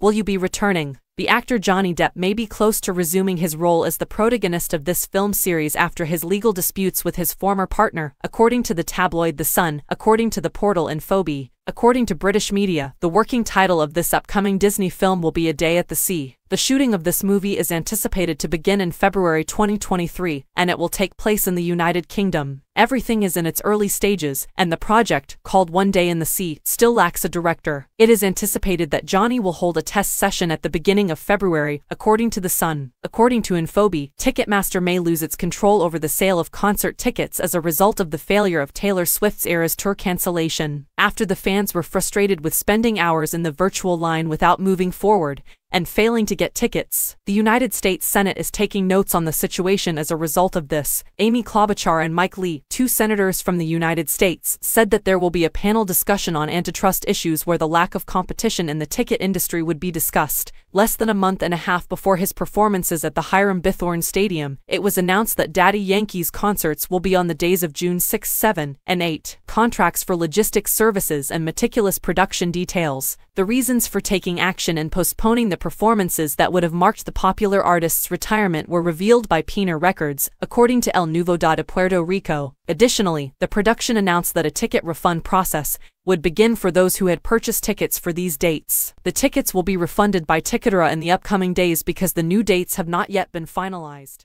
Will you be returning? The actor Johnny Depp may be close to resuming his role as the protagonist of this film series after his legal disputes with his former partner, according to the tabloid The Sun, according to the portal Infobae. According to British media, the working title of this upcoming Disney film will be A Day at the Sea. The shooting of this movie is anticipated to begin in February 2023, and it will take place in the United Kingdom. Everything is in its early stages, and the project, called One Day in the Sea, still lacks a director. It is anticipated that Johnny will hold a test session at the beginning of February, according to The Sun. According to Infobae, Ticketmaster may lose its control over the sale of concert tickets as a result of the failure of Taylor Swift's Eras tour cancellation. After the fans were frustrated with spending hours in the virtual line without moving forward, and failing to get tickets. The United States Senate is taking notes on the situation as a result of this. Amy Klobuchar and Mike Lee, two senators from the United States, said that there will be a panel discussion on antitrust issues where the lack of competition in the ticket industry would be discussed. Less than a month and a half before his performances at the Hiram Bithorn Stadium, it was announced that Daddy Yankee's concerts will be on the days of June 6, 7, and 8. Contracts for logistics services and meticulous production details. The reasons for taking action and postponing the performances that would have marked the popular artist's retirement were revealed by Pina Records, according to El Nuevo Día Puerto Rico. Additionally, the production announced that a ticket refund process would begin for those who had purchased tickets for these dates. The tickets will be refunded by Ticketera in the upcoming days because the new dates have not yet been finalized.